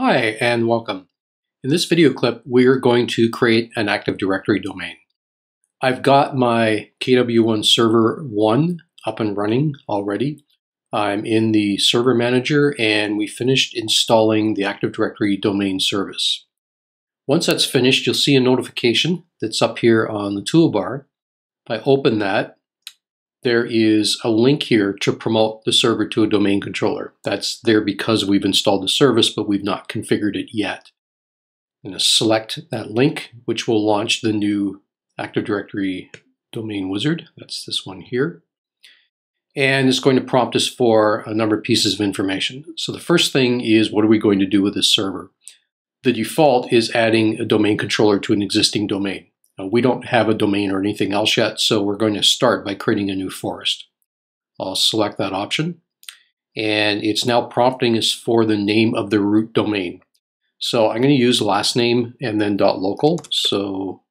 Hi and welcome. In this video clip, we're going to create an Active Directory domain. I've got my KW1 Server 1 up and running already. I'm in the Server Manager and we finished installing the Active Directory domain service. Once that's finished, you'll see a notification that's up here on the toolbar. If I open that, there is a link here to promote the server to a domain controller. That's there because we've installed the service, but we've not configured it yet. I'm going to select that link, which will launch the new Active Directory domain wizard. That's this one here. And it's going to prompt us for a number of pieces of information. So the first thing is, what are we going to do with this server? The default is adding a domain controller to an existing domain. Uh, we don't have a domain or anything else yet, so we're going to start by creating a new forest. I'll select that option, and it's now prompting us for the name of the root domain. So I'm going to use last name and then .local. So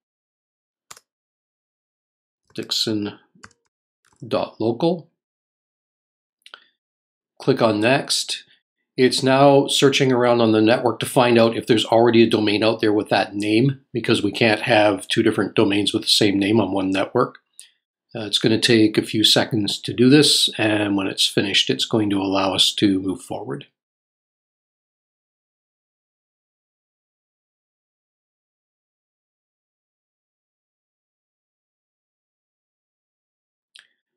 Dickson.local. Click on next. It's now searching around on the network to find out if there's already a domain out there with that name because we can't have two different domains with the same name on one network. Uh, it's going to take a few seconds to do this, and when it's finished, it's going to allow us to move forward.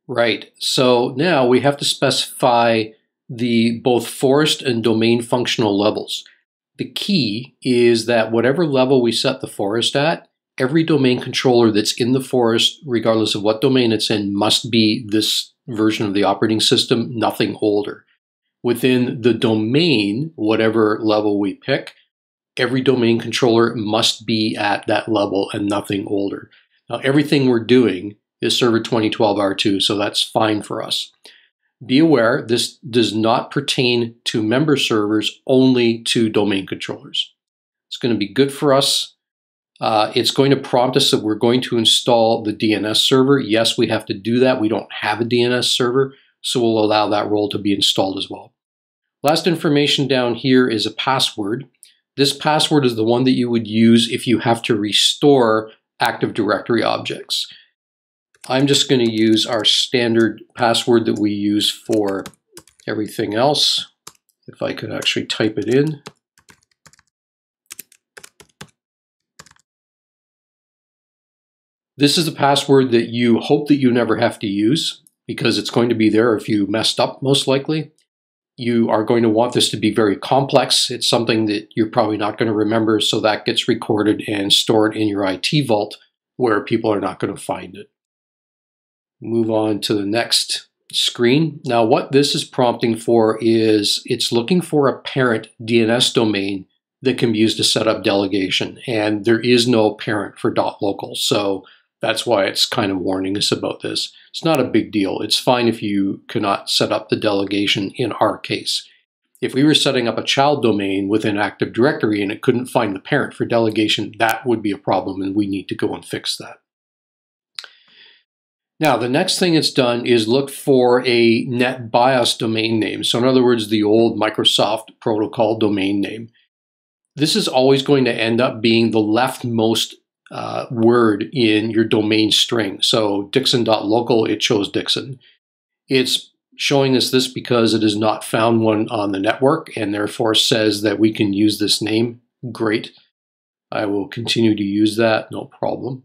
Right, so now we have to specify the both forest and domain functional levels. The key is that whatever level we set the forest at, every domain controller that's in the forest, regardless of what domain it's in, must be this version of the operating system, nothing older. Within the domain, whatever level we pick, every domain controller must be at that level and nothing older. Now, everything we're doing is server 2012 R2, so that's fine for us. Be aware this does not pertain to member servers, only to domain controllers. It's going to be good for us. Uh, it's going to prompt us that we're going to install the DNS server. Yes, we have to do that. We don't have a DNS server, so we'll allow that role to be installed as well. Last information down here is a password. This password is the one that you would use if you have to restore Active Directory objects. I'm just going to use our standard password that we use for everything else. If I could actually type it in. This is the password that you hope that you never have to use because it's going to be there if you messed up most likely. You are going to want this to be very complex. It's something that you're probably not going to remember, so that gets recorded and stored in your IT vault where people are not going to find it. Move on to the next screen. Now what this is prompting for is it's looking for a parent DNS domain that can be used to set up delegation. And there is no parent for .local. So that's why it's kind of warning us about this. It's not a big deal. It's fine if you cannot set up the delegation in our case. If we were setting up a child domain within Active Directory and it couldn't find the parent for delegation, that would be a problem and we need to go and fix that. Now, the next thing it's done is look for a NetBIOS domain name. So in other words, the old Microsoft protocol domain name. This is always going to end up being the leftmost uh, word in your domain string. So Dickson.local, it chose Dickson. It's showing us this because it has not found one on the network and therefore says that we can use this name. Great. I will continue to use that, no problem.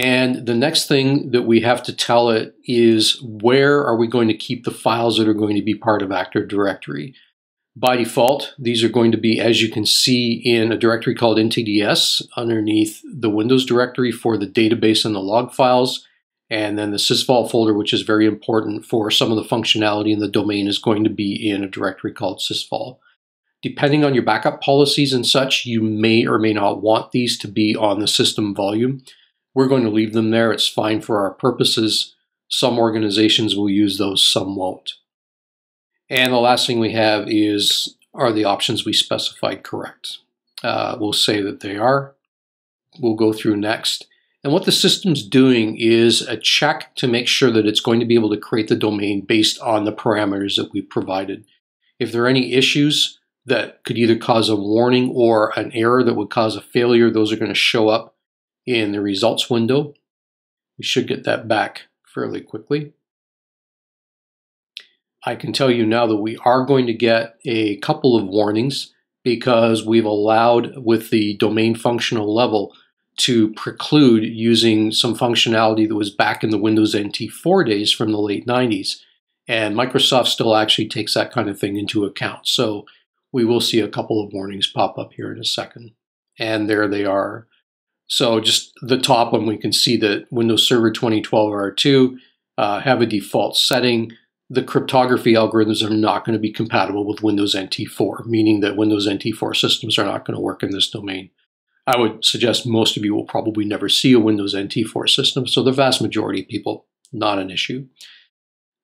And the next thing that we have to tell it is where are we going to keep the files that are going to be part of Active Directory. By default, these are going to be, as you can see, in a directory called NTDS underneath the Windows directory for the database and the log files. And then the sysvol folder, which is very important for some of the functionality in the domain, is going to be in a directory called sysvol. Depending on your backup policies and such, you may or may not want these to be on the system volume. We're going to leave them there. It's fine for our purposes. Some organizations will use those, some won't. And the last thing we have is, are the options we specified correct? Uh, we'll say that they are. We'll go through next. And what the system's doing is a check to make sure that it's going to be able to create the domain based on the parameters that we provided. If there are any issues that could either cause a warning or an error that would cause a failure, those are going to show up in the results window. We should get that back fairly quickly. I can tell you now that we are going to get a couple of warnings because we've allowed with the domain functional level to preclude using some functionality that was back in the Windows NT 4 days from the late 90s. And Microsoft still actually takes that kind of thing into account. So we will see a couple of warnings pop up here in a second. And there they are. So just the top one, we can see that Windows Server 2012 R2 uh, have a default setting. The cryptography algorithms are not going to be compatible with Windows NT4, meaning that Windows NT4 systems are not going to work in this domain. I would suggest most of you will probably never see a Windows NT4 system, so the vast majority of people, not an issue.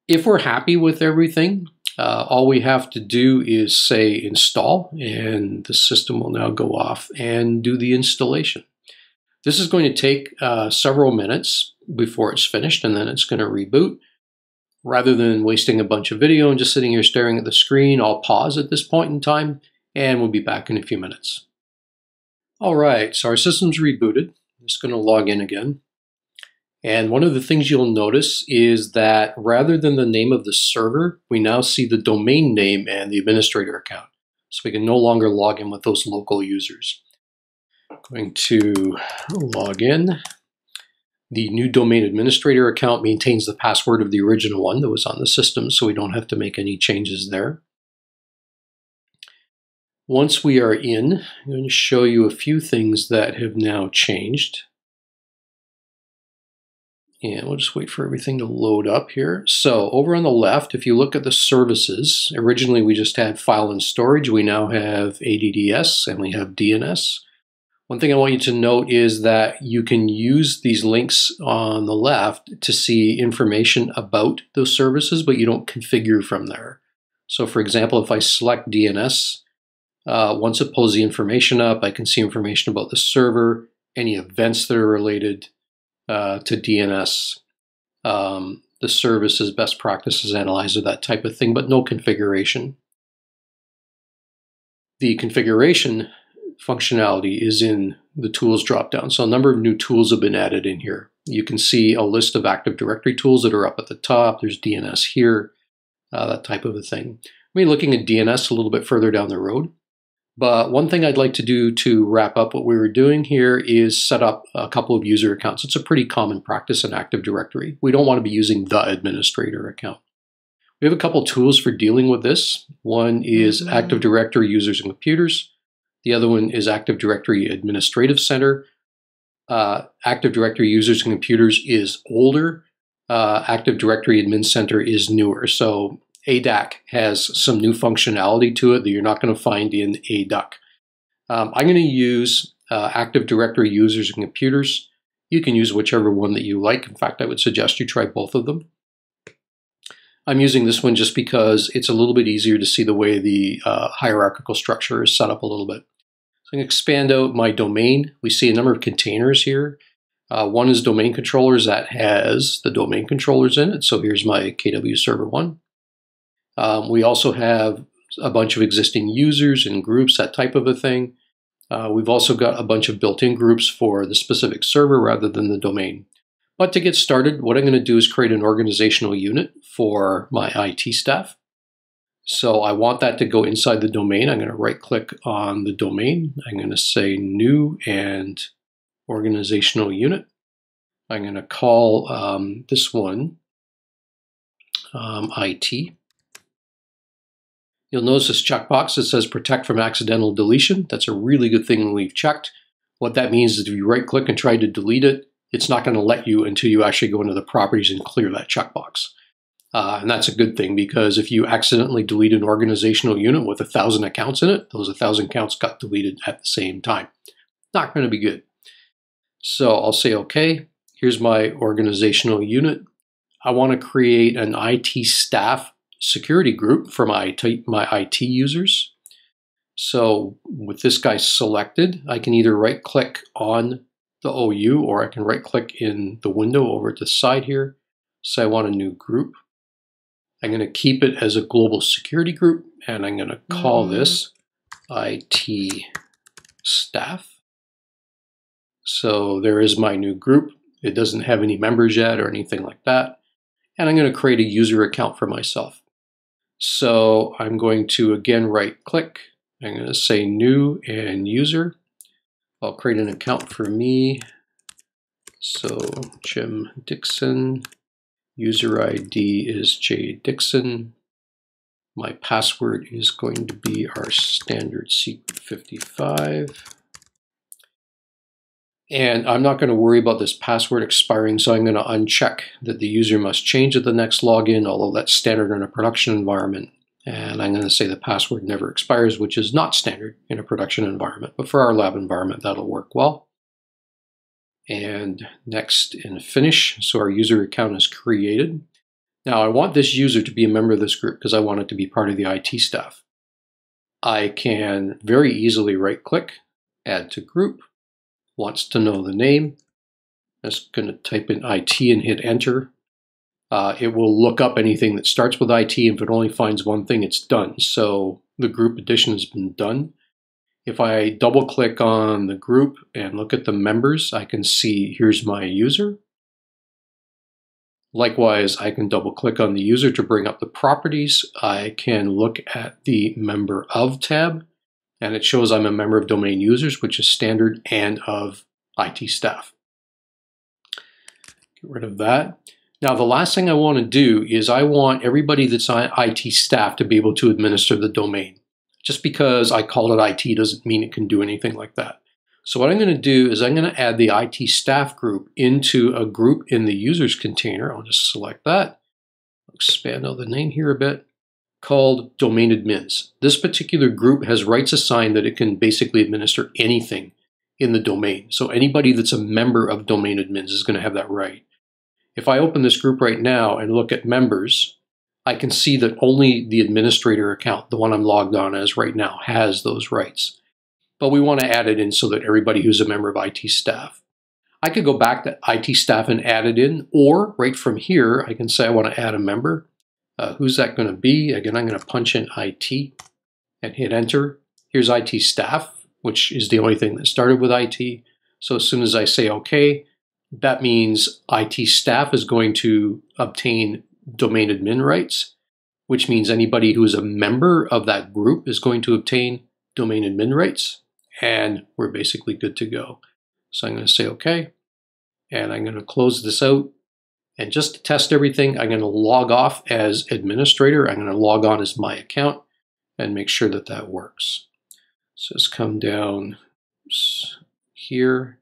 If we're happy with everything, uh, all we have to do is say install, and the system will now go off and do the installation. This is going to take uh, several minutes before it's finished and then it's going to reboot. Rather than wasting a bunch of video and just sitting here staring at the screen, I'll pause at this point in time and we'll be back in a few minutes. All right, so our system's rebooted. I'm just going to log in again. And one of the things you'll notice is that rather than the name of the server, we now see the domain name and the administrator account. So we can no longer log in with those local users going to log in. The new domain administrator account maintains the password of the original one that was on the system, so we don't have to make any changes there. Once we are in, I'm going to show you a few things that have now changed. And we'll just wait for everything to load up here. So over on the left, if you look at the services, originally we just had file and storage. We now have ADDS and we have DNS. One thing I want you to note is that you can use these links on the left to see information about those services, but you don't configure from there. So for example, if I select DNS, uh, once it pulls the information up, I can see information about the server, any events that are related uh, to DNS, um, the services, best practices analyzer, that type of thing, but no configuration. The configuration functionality is in the tools dropdown. So a number of new tools have been added in here. You can see a list of Active Directory tools that are up at the top. There's DNS here, uh, that type of a thing. We're looking at DNS a little bit further down the road. But one thing I'd like to do to wrap up what we were doing here is set up a couple of user accounts. It's a pretty common practice in Active Directory. We don't want to be using the administrator account. We have a couple tools for dealing with this. One is mm-hmm. Active Directory users and computers. The other one is Active Directory Administrative Center. Uh, Active Directory users and computers is older. Uh, Active Directory Admin Center is newer. So ADAC has some new functionality to it that you're not going to find in ADUC. Um, I'm going to use uh, Active Directory users and computers. You can use whichever one that you like. In fact, I would suggest you try both of them. I'm using this one just because it's a little bit easier to see the way the uh, hierarchical structure is set up a little bit. Expand out my domain. We see a number of containers here. Uh, one is domain controllers that has the domain controllers in it. So here's my KW server one. Um, we also have a bunch of existing users and groups, that type of a thing. Uh, we've also got a bunch of built-in groups for the specific server rather than the domain. But to get started, what I'm going to do is create an organizational unit for my IT staff. So I want that to go inside the domain. I'm going to right click on the domain. I'm going to say new and organizational unit. I'm going to call um, this one um, IT. You'll notice this checkbox that says protect from accidental deletion. That's a really good thing we've checked. What that means is if you right click and try to delete it, it's not going to let you until you actually go into the properties and clear that checkbox. Uh, and that's a good thing because if you accidentally delete an organizational unit with a thousand accounts in it, those a thousand accounts got deleted at the same time. Not going to be good. So I'll say, okay, here's my organizational unit. I want to create an IT staff security group for my IT, my IT users. So with this guy selected, I can either right click on the OU, or I can right click in the window over to the side here. Say I want a new group. I'm going to keep it as a global security group, and I'm going to call mm-hmm. this IT staff. So there is my new group. It doesn't have any members yet or anything like that. And I'm going to create a user account for myself. So I'm going to again right click. I'm going to say new and user. I'll create an account for me. So Jim Dickson, user ID is J Dickson. My password is going to be our standard secret 55. And I'm not going to worry about this password expiring, so I'm going to uncheck that the user must change at the next login, although that's standard in a production environment. And I'm going to say the password never expires, which is not standard in a production environment. But for our lab environment, that'll work well. And next and finish, so our user account is created. Now I want this user to be a member of this group because I want it to be part of the IT staff. I can very easily right click, add to group, wants to know the name. I'm just going to type in IT and hit enter. Uh, it will look up anything that starts with IT. If it only finds one thing, it's done. So the group addition has been done. If I double click on the group and look at the members, I can see here's my user. Likewise, I can double click on the user to bring up the properties. I can look at the member of tab and it shows I'm a member of domain users, which is standard and of IT staff. Get rid of that. Now, the last thing I want to do is I want everybody that's on IT staff to be able to administer the domain. Just because I called it IT doesn't mean it can do anything like that. So what I'm going to do is I'm going to add the IT staff group into a group in the users container. I'll just select that, expand out the name here a bit, called domain admins. This particular group has rights assigned that it can basically administer anything in the domain. So anybody that's a member of domain admins is going to have that right. If I open this group right now and look at members, I can see that only the administrator account, the one I'm logged on as right now, has those rights. But we want to add it in so that everybody who's a member of IT staff. I could go back to IT staff and add it in, or right from here, I can say I want to add a member. Uh, who's that going to be? Again, I'm going to punch in IT and hit enter. Here's IT staff, which is the only thing that started with IT. So as soon as I say OK, that means IT staff is going to obtain domain admin rights, which means anybody who is a member of that group is going to obtain domain admin rights, and we're basically good to go. So I'm going to say OK, and I'm going to close this out. And just to test everything, I'm going to log off as administrator. I'm going to log on as my account and make sure that that works. So let's come down here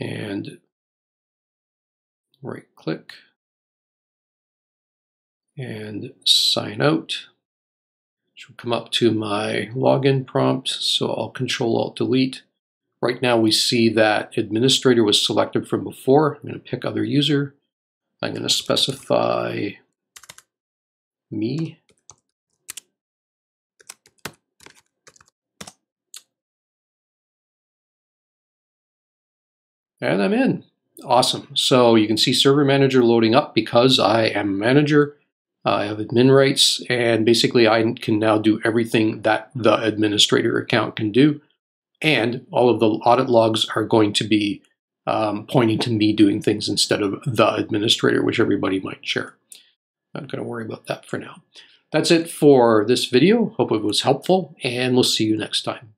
and right click and sign out. Which will come up to my login prompt. So I'll control alt delete. Right now we see that administrator was selected from before. I'm going to pick other user. I'm going to specify me. And I'm in. Awesome. So you can see Server Manager loading up because I am manager. I have admin rights, and basically I can now do everything that the administrator account can do. And all of the audit logs are going to be um, pointing to me doing things instead of the administrator, which everybody might share. I'm not going to worry about that for now. That's it for this video. Hope it was helpful, and we'll see you next time.